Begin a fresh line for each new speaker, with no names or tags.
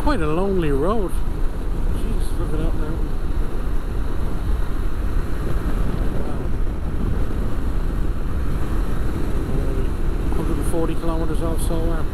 quite a lonely road. Jeez, look at that now. Wow. 140 kilometers off so.